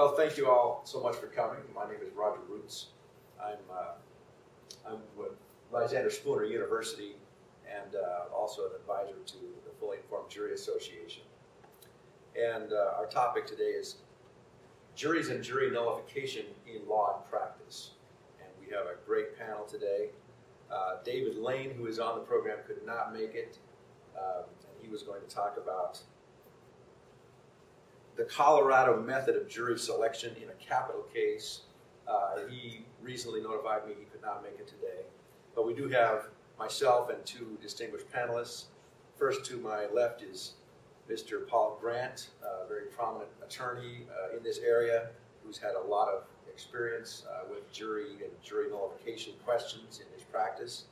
Well, thank you all so much for coming. My name is Roger Roots. I'm, uh, I'm with Lysander Spooner University and uh, also an advisor to the Fully Informed Jury Association. And uh, our topic today is juries and jury nullification in law and practice. And we have a great panel today. Uh, David Lane, who is on the program, could not make it. Um, and he was going to talk about the Colorado method of jury selection in a capital case. Uh, he recently notified me he could not make it today. But we do have myself and two distinguished panelists. First to my left is Mr. Paul Grant, a very prominent attorney uh, in this area who's had a lot of experience uh, with jury and jury nullification questions in his practice.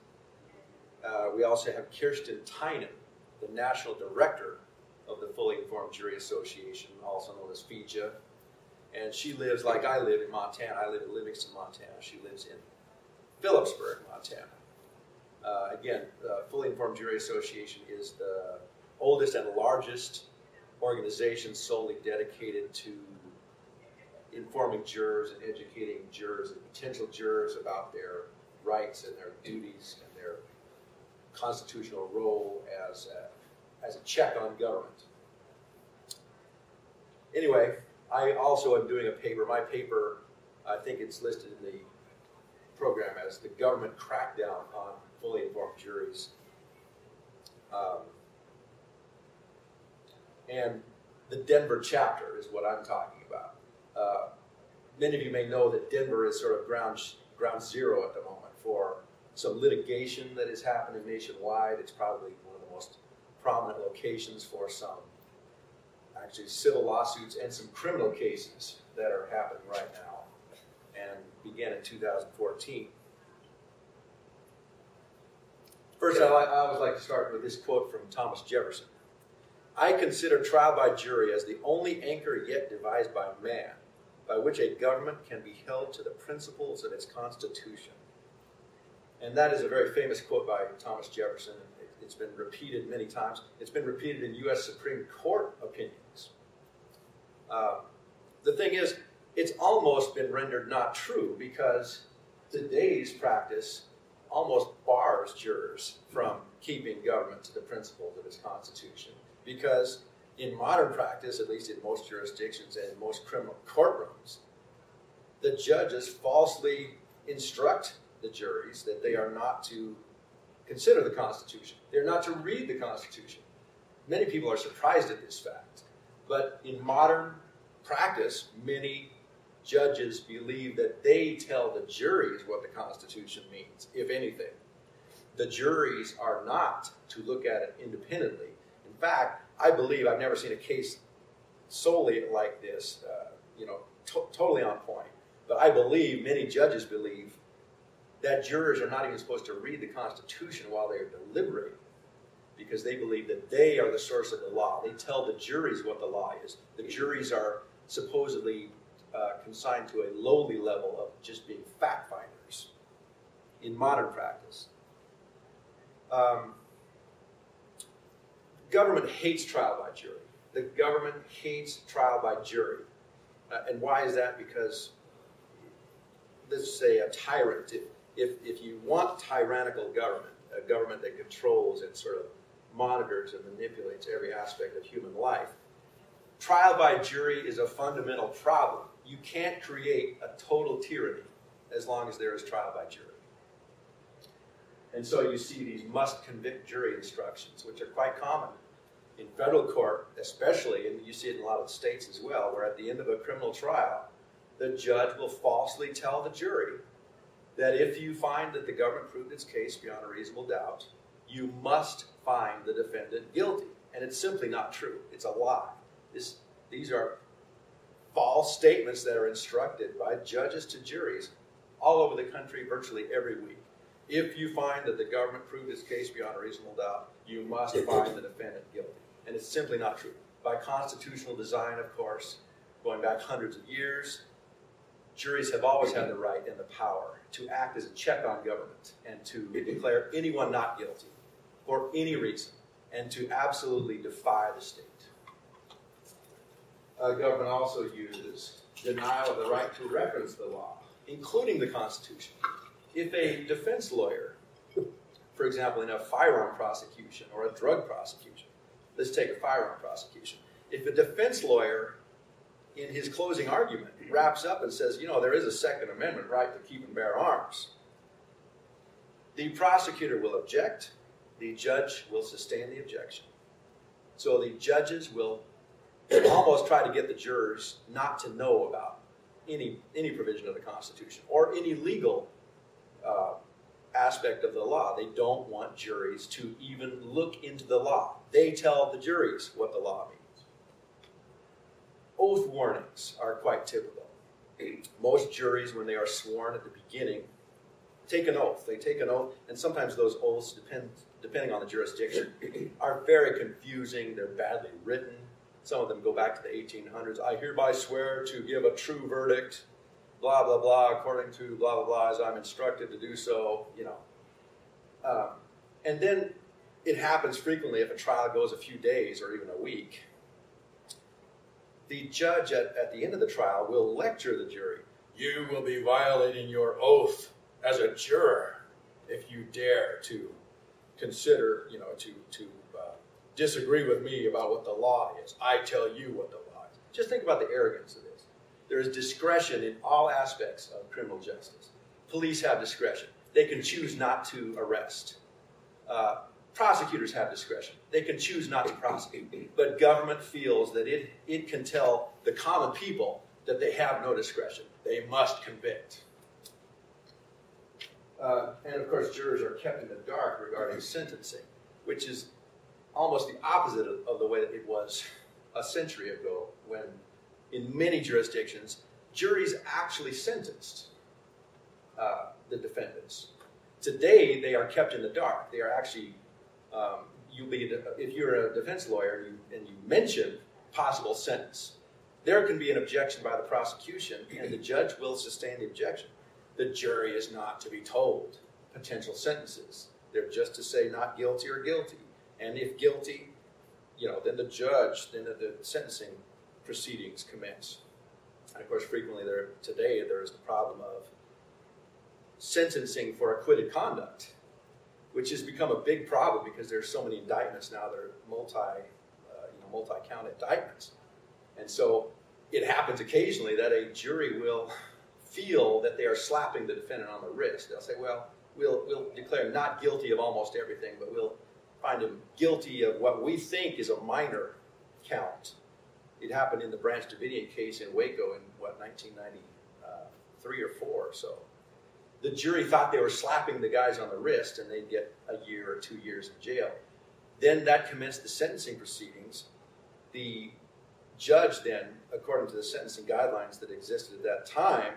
Uh, we also have Kirsten Tynan, the National Director of the Fully Informed Jury Association, also known as FIJA. And she lives, like I live in Montana, I live in Livingston, Montana. She lives in Philipsburg, Montana. Uh, again, the Fully Informed Jury Association is the oldest and largest organization solely dedicated to informing jurors and educating jurors and potential jurors about their rights and their duties and their constitutional role as a, as a check on government. Anyway, I also am doing a paper. My paper, I think it's listed in the program as the government crackdown on fully informed juries. Um, and the Denver chapter is what I'm talking about. Uh, many of you may know that Denver is sort of ground, ground zero at the moment for some litigation that is happening nationwide. It's probably one of the most prominent locations for some actually civil lawsuits and some criminal cases that are happening right now and began in 2014. First, I, I always like to start with this quote from Thomas Jefferson. I consider trial by jury as the only anchor yet devised by man by which a government can be held to the principles of its constitution. And that is a very famous quote by Thomas Jefferson. It's been repeated many times. It's been repeated in U.S. Supreme Court opinions. Uh, the thing is, it's almost been rendered not true because today's practice almost bars jurors from keeping government to the principles of its constitution. Because in modern practice, at least in most jurisdictions and most criminal courtrooms, the judges falsely instruct the juries that they are not to consider the Constitution. They're not to read the Constitution. Many people are surprised at this fact. But in modern practice, many judges believe that they tell the juries what the Constitution means, if anything. The juries are not to look at it independently. In fact, I believe I've never seen a case solely like this, uh, you know, to totally on point. But I believe many judges believe that jurors are not even supposed to read the Constitution while they are deliberating because they believe that they are the source of the law. They tell the juries what the law is. The juries are supposedly uh, consigned to a lowly level of just being fact finders in modern practice. Um, government hates trial by jury. The government hates trial by jury. Uh, and why is that? Because let's say a tyrant, if, if, you want tyrannical government, a government that controls and sort of monitors and manipulates every aspect of human life, trial by jury is a fundamental problem you can't create a total tyranny as long as there is trial by jury. And so you see these must convict jury instructions, which are quite common in federal court, especially, and you see it in a lot of states as well, where at the end of a criminal trial, the judge will falsely tell the jury that if you find that the government proved its case beyond a reasonable doubt, you must find the defendant guilty. And it's simply not true. It's a lie. This, these are false statements that are instructed by judges to juries all over the country virtually every week. If you find that the government proved its case beyond a reasonable doubt, you must find the defendant guilty. And it's simply not true. By constitutional design, of course, going back hundreds of years, juries have always had the right and the power to act as a check on government and to declare anyone not guilty for any reason and to absolutely defy the state. uh, government also uses denial of the right to reference the law, including the Constitution. If a defense lawyer, for example, in a firearm prosecution or a drug prosecution, let's take a firearm prosecution. If a defense lawyer, in his closing argument, wraps up and says, you know, there is a Second Amendment right to keep and bear arms, the prosecutor will object, the judge will sustain the objection. So the judges will almost try to get the jurors not to know about any, any provision of the Constitution or any legal uh, aspect of the law. They don't want juries to even look into the law. They tell the juries what the law means. Oath warnings are quite typical. Most juries, when they are sworn at the beginning, take an oath. They take an oath, and sometimes those oaths, depend, depending on the jurisdiction, are very confusing. They're badly written. Some of them go back to the 1800s. I hereby swear to give a true verdict, blah, blah, blah, according to blah, blah, blah, as I'm instructed to do so, you know. Um, and then it happens frequently if a trial goes a few days or even a week. The judge at, at the end of the trial will lecture the jury. You will be violating your oath as a juror if you dare to consider, you know, to, to uh, disagree with me about what the law is. I tell you what the law is. Just think about the arrogance of this. There is discretion in all aspects of criminal justice. Police have discretion. They can choose not to arrest. Uh, prosecutors have discretion. They can choose not to prosecute. But government feels that it, it can tell the common people that they have no discretion. They must convict. Uh, and of course, jurors are kept in the dark regarding sentencing, which is almost the opposite of, of, the way that it was a century ago, when in many jurisdictions, juries actually sentenced uh, the defendants. Today, they are kept in the dark. They are actually, um, you'll be, if you're a defense lawyer and you, and you mention possible sentence, there can be an objection by the prosecution, and the judge will sustain the objection the jury is not to be told potential sentences. They're just to say not guilty or guilty. And if guilty, you know, then the judge, then the, the sentencing proceedings commence. And of course, frequently there today there is the problem of sentencing for acquitted conduct, which has become a big problem because there's so many indictments now. They're multi, uh, you know, multi-count indictments, and so it happens occasionally that a jury will feel that they are slapping the defendant on the wrist. They'll say, well, we'll, we'll declare not guilty of almost everything, but we'll find him guilty of what we think is a minor count. It happened in the Branch Davidian case in Waco in, what, 1993 or 4 so. The jury thought they were slapping the guys on the wrist and they'd get a year or two years in jail. Then that commenced the sentencing proceedings. The judge then, according to the sentencing guidelines that existed at that time,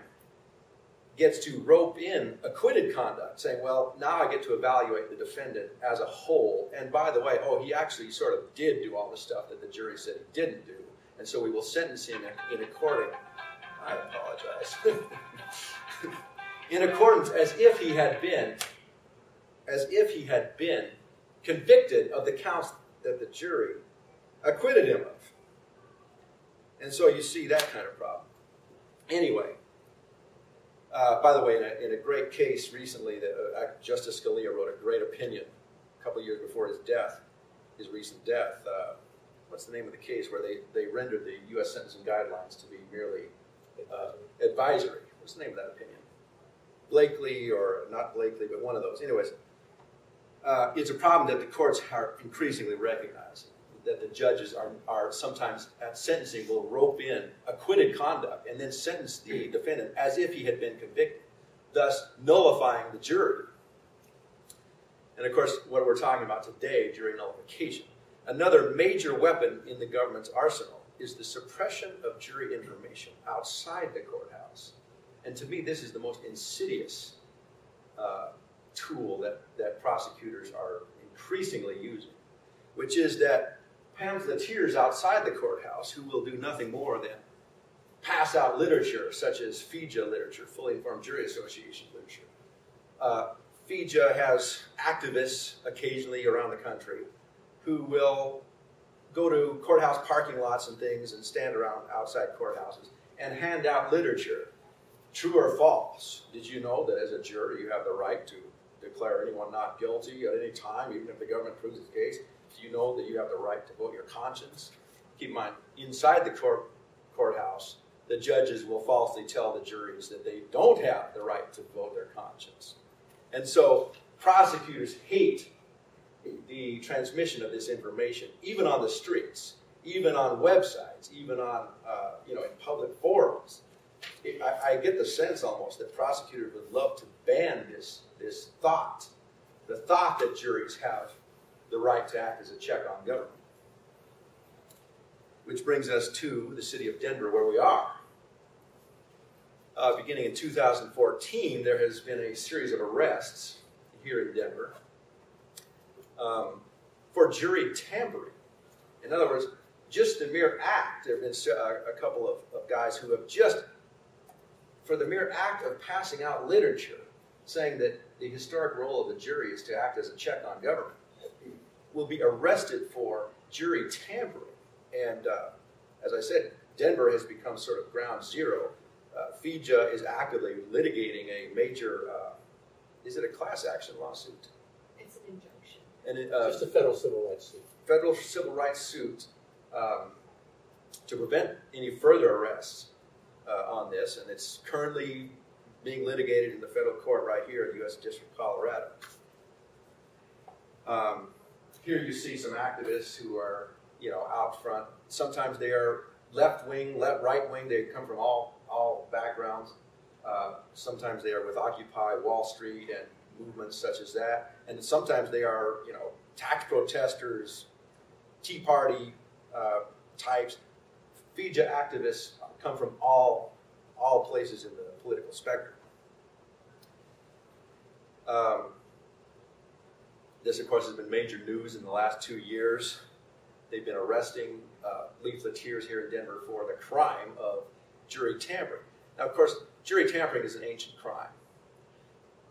gets to rope in acquitted conduct, saying, well, now I get to evaluate the defendant as a whole. And by the way, oh, he actually sort of did do all the stuff that the jury said he didn't do. And so we will sentence him in accordance. I apologize. in accordance as if he had been, as if he had been convicted of the counts that the jury acquitted him of. And so you see that kind of problem. Anyway, uh, by the way, in a, in a, great case recently, that uh, Justice Scalia wrote a great opinion a couple years before his death, his recent death. Uh, what's the name of the case where they, they rendered the U.S. sentencing guidelines to be merely uh, advisory? What's the name of that opinion? Blakely, or not Blakely, but one of those. Anyways, uh, it's a problem that the courts are increasingly recognizing that the judges are, are sometimes at sentencing will rope in acquitted conduct and then sentence the defendant as if he had been convicted, thus nullifying the jury. And of course, what we're talking about today, jury nullification. Another major weapon in the government's arsenal is the suppression of jury information outside the courthouse. And to me, this is the most insidious uh, tool that, that prosecutors are increasingly using, which is that pamphleteers outside the courthouse who will do nothing more than pass out literature such as FIJA literature, Fully Informed Jury Association literature. Uh, FIJA has activists occasionally around the country who will go to courthouse parking lots and things and stand around outside courthouses and hand out literature. True or false? Did you know that as a juror you have the right to declare anyone not guilty at any time, even if the government proves its case? Do you know that you have the right to vote your conscience? Keep in mind, inside the court, courthouse, the judges will falsely tell the juries that they don't have the right to vote their conscience. And so prosecutors hate the transmission of this information, even on the streets, even on websites, even on, uh, you know, in public forums. I, I, get the sense almost that prosecutors would love to ban this, this thought, the thought that juries have the right to act as a check on government. Which brings us to the city of Denver, where we are. Uh, beginning in 2014, there has been a series of arrests here in Denver um, for jury tampering. In other words, just the mere act, there have been a, couple of, of guys who have just, for the mere act of passing out literature saying that the historic role of the jury is to act as a check on government, will be arrested for jury tampering. And uh, as I said, Denver has become sort of ground zero. Uh, FIJA is actively litigating a major, uh, is it a class action lawsuit? It's an injunction and it, uh, just a federal civil rights suit. Federal civil rights suit um, to prevent any further arrests uh, on this, and it's currently being litigated in the federal court right here in the U.S. District of Colorado. Um, here you see some activists who are, you know, out front. Sometimes they are left wing, left right wing. They come from all all backgrounds. Uh, sometimes they are with Occupy Wall Street and movements such as that. And sometimes they are, you know, tax protesters, Tea Party uh, types. FIJA activists come from all, all places in the political spectrum. Um, this, of course, has been major news in the last two years. They've been arresting uh, leafleteers here in Denver for the crime of jury tampering. Now, of course, jury tampering is an ancient crime.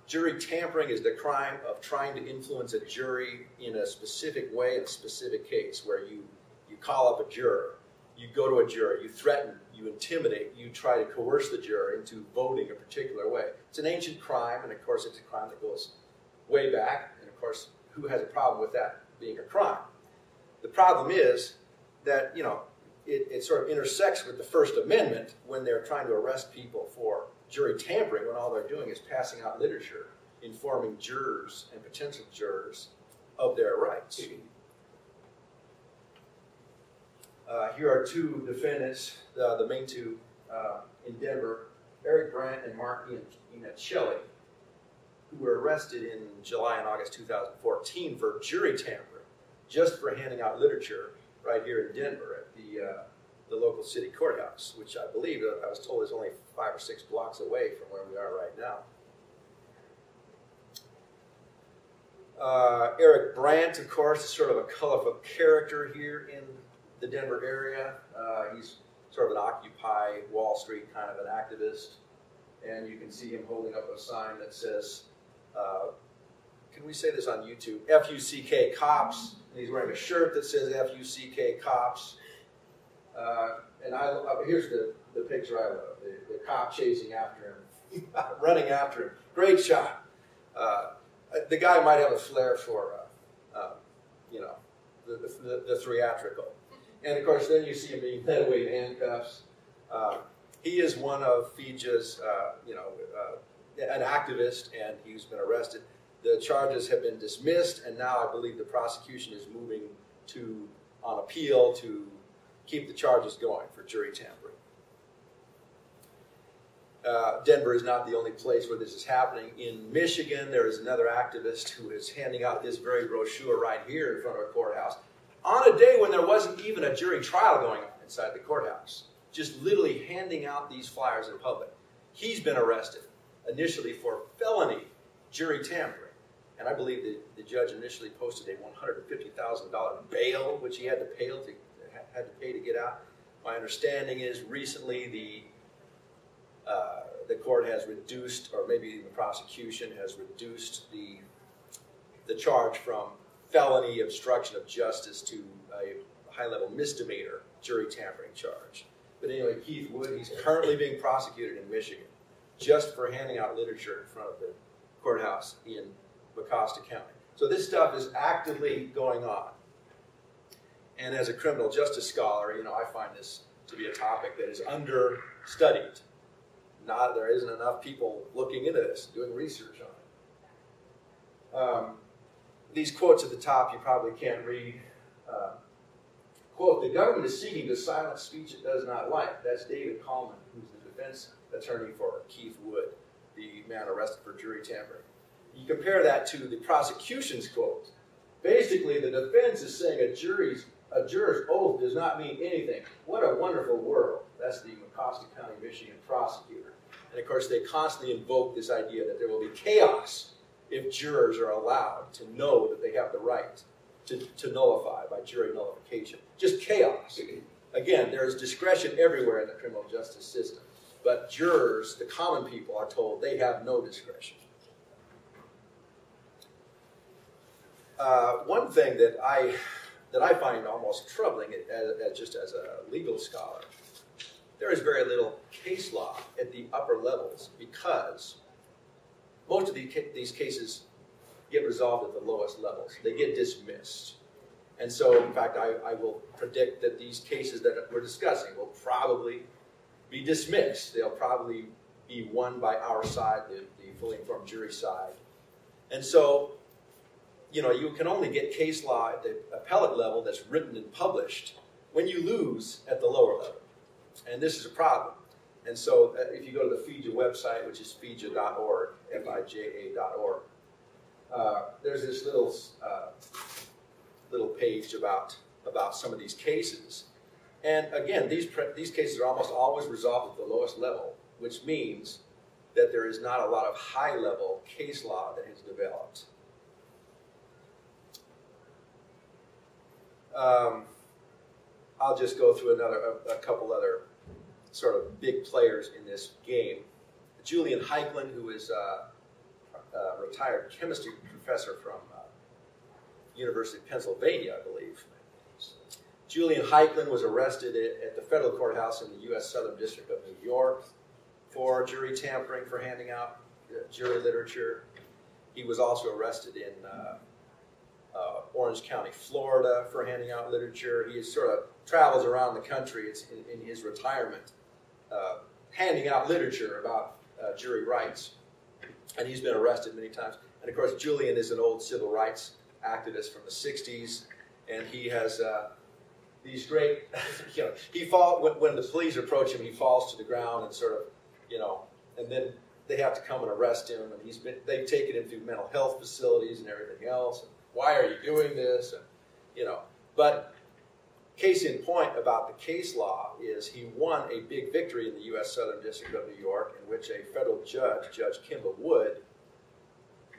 Jury tampering is the crime of trying to influence a jury in a specific way in a specific case where you, you call up a juror, you go to a jury, you threaten, you intimidate, you try to coerce the jury into voting a particular way. It's an ancient crime, and of course, it's a crime that goes way back, and of course, who has a problem with that being a crime? The problem is that, you know, it, it sort of intersects with the First Amendment when they're trying to arrest people for jury tampering when all they're doing is passing out literature informing jurors and potential jurors of their rights. Uh, here are two defendants, uh, the main two uh, in Denver, Eric Brandt and Mark Iannicelli, who were arrested in July and August 2014 for jury tampering, just for handing out literature right here in Denver at the uh, the local city courthouse, which I believe uh, I was told is only five or six blocks away from where we are right now. Uh, Eric Brandt, of course, is sort of a colorful character here in the Denver area. Uh, he's sort of an Occupy Wall Street kind of an activist. And you can see him holding up a sign that says, uh, can we say this on YouTube? F-U-C-K cops. And he's wearing a shirt that says F-U-C-K cops. Uh, and I, uh, here's the, the picture I love the, the cop chasing after him, running after him. Great shot. Uh, the guy might have a flair for, uh, you know, the, the, the, theatrical. And of course, then you see him being led away in handcuffs. Uh, he is one of FIJA's, you know, an activist, and he's been arrested. The charges have been dismissed, and now I believe the prosecution is moving to on appeal to keep the charges going for jury tampering. Uh, Denver is not the only place where this is happening. In Michigan, there is another activist who is handing out this very brochure right here in front of a courthouse on a day when there wasn't even a jury trial going on inside the courthouse. Just literally handing out these flyers in public. He's been arrested initially for felony jury tampering. And I believe the, the judge initially posted a $150,000 bail, which he had to pay to had to pay to get out. My understanding is recently the uh, the court has reduced, or maybe the prosecution has reduced the the charge from felony obstruction of justice to a a high level misdemeanor jury tampering charge. But anyway, Keith Wood, he's currently being prosecuted in Michigan just for handing out literature in front of the courthouse in Mecosta County. So this stuff is actively going on. And as a criminal justice scholar, you know, I find this to be a topic that is understudied. Not there isn't enough people looking into this, doing research on it. Um, these quotes at the top you probably can't read. Uh, quote, the government is seeking to silence speech it does not like. That's David Kallman, who's the defense attorney for Keith Wood, the man arrested for jury tampering. You compare that to the prosecution's quote. Basically, the defense is saying a jury's a juror's oath does not mean anything. What a wonderful world. That's the Mecosta County, Michigan prosecutor. And of course, they constantly invoke this idea that there will be chaos if jurors are allowed to know that they have the right to, to nullify by jury nullification. Just chaos. Again, there is discretion everywhere in the criminal justice system. But jurors, the common people, are told they have no discretion. Uh, one thing that I that I find almost troubling, as, as just as a legal scholar, there is very little case law at the upper levels because most of the, these cases get resolved at the lowest levels. They get dismissed. And so, in fact, I, I will predict that these cases that we're discussing will probably be dismissed. They'll probably be won by our side, the, the fully informed jury side. And so, you know, you can only get case law at the appellate level that's written and published when you lose at the lower level. And this is a problem. And so uh, if you go to the FIJA website, which is fija.org, F-I-J-A.org, uh, there's this little uh, little page about about some of these cases. And again, these, these cases are almost always resolved at the lowest level, which means that there is not a lot of high level case law that has developed. Um, I'll just go through another a, a, couple other sort of big players in this game. Julian Heicklen, who is a, a retired chemistry professor from uh, University of Pennsylvania, I believe. Julian Heicklen was arrested at, at the federal courthouse in the U.S. Southern District of New York for jury tampering for handing out uh, jury literature. He was also arrested in uh, uh, Orange County, Florida, for handing out literature. He sort of travels around the country. In, in his retirement, uh, handing out literature about uh, jury rights. And he's been arrested many times. And of course, Julian is an old civil rights activist from the 60s, and he has uh, these great, you know, he fall when, when the police approach him, he falls to the ground and sort of, you know, and then they have to come and arrest him, and he's been, they've taken him to mental health facilities and everything else. And, why are you doing this? And, you know, but case in point about the case law is he won a big victory in the U.S. Southern District of New York in which a federal judge, Judge Kimba Wood,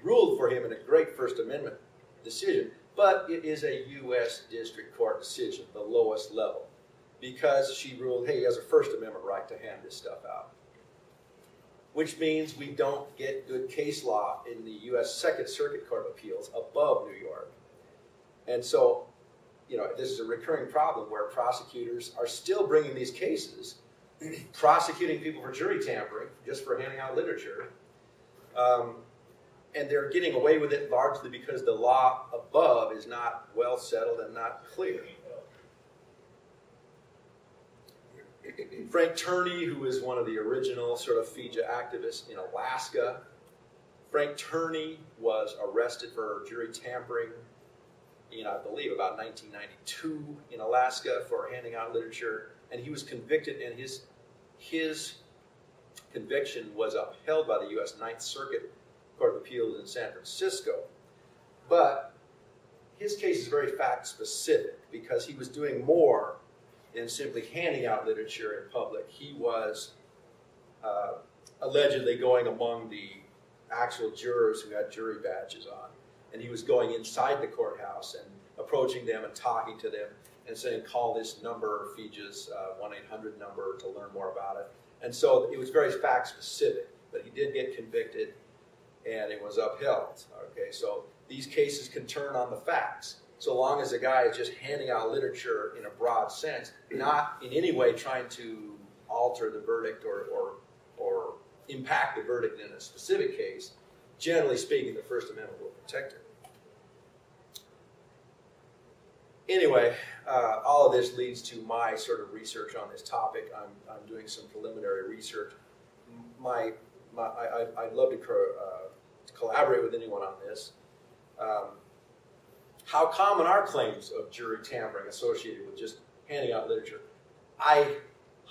ruled for him in a great First Amendment decision, but it is a U.S. District Court decision, the lowest level, because she ruled, hey, he has a First Amendment right to hand this stuff out which means we don't get good case law in the U.S. Second Circuit Court of Appeals above New York. And so, you know, this is a recurring problem where prosecutors are still bringing these cases, prosecuting people for jury tampering, just for handing out literature. Um, and they're getting away with it largely because the law above is not well settled and not clear. Frank Turney, who is one of the original sort of FIJA activists in Alaska. Frank Turney was arrested for jury tampering in, I believe, about 1992 in Alaska for handing out literature, and he was convicted, and his his conviction was upheld by the U.S. Ninth Circuit Court of Appeals in San Francisco. But his case is very fact specific because he was doing more than simply handing out literature in public. He was uh, allegedly going among the actual jurors who had jury badges on. And he was going inside the courthouse and approaching them and talking to them and saying, call this number, FIJA's 1-800 uh, number to learn more about it. And so it was very fact specific, but he did get convicted and it was upheld. Okay, so these cases can turn on the facts. so long as the guy is just handing out literature in a broad sense, not in any way trying to alter the verdict or, or, or impact the verdict in a specific case, generally speaking, the First Amendment will protect it. Anyway, uh, all of this leads to my sort of research on this topic. I'm, I'm doing some preliminary research. My, my I, I'd love to, co- uh, to collaborate with anyone on this. Um, how common are claims of jury tampering associated with just handing out literature? I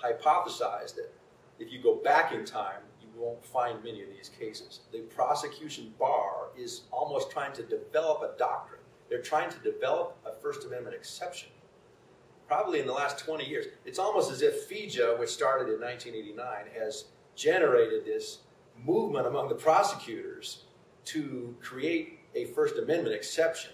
hypothesize that if you go back in time, you won't find many of these cases. The prosecution bar is almost trying to develop a doctrine. They're trying to develop a First Amendment exception. Probably in the last 20 years. It's almost as if FIJA, which started in 1989, has generated this movement among the prosecutors to create a First Amendment exception.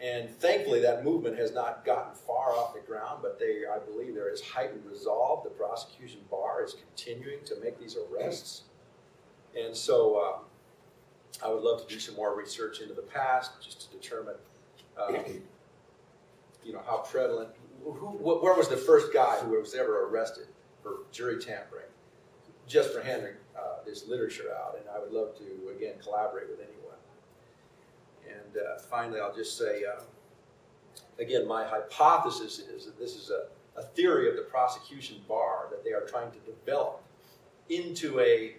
And thankfully, that movement has not gotten far off the ground, but they, I believe there is heightened resolve. The prosecution bar is continuing to make these arrests. And so um, I would love to do some more research into the past just to determine, um, you know, how prevalent, who, where was the first guy who was ever arrested for jury tampering, just for handing uh, this literature out. And I would love to, again, collaborate with anyone. And uh, finally, I'll just say, uh, again, my hypothesis is that this is a, a theory of the prosecution bar that they are trying to develop into a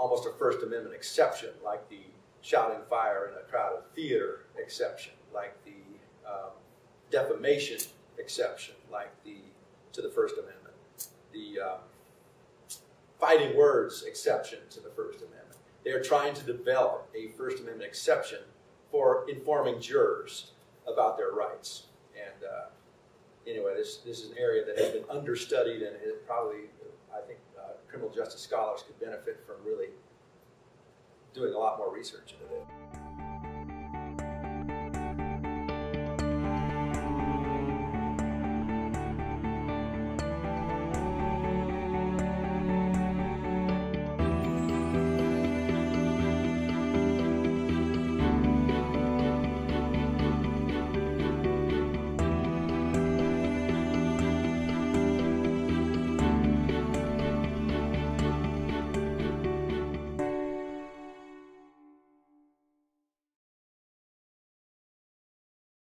almost a First Amendment exception, like the shouting fire in a crowded theater exception, like the um, defamation exception, like the to the First Amendment, the um, fighting words exception to the First Amendment. They are trying to develop a First Amendment exception for informing jurors about their rights. And uh, anyway, this, this is an area that has been understudied and it probably, I think, criminal justice scholars could benefit from really doing a lot more research into it.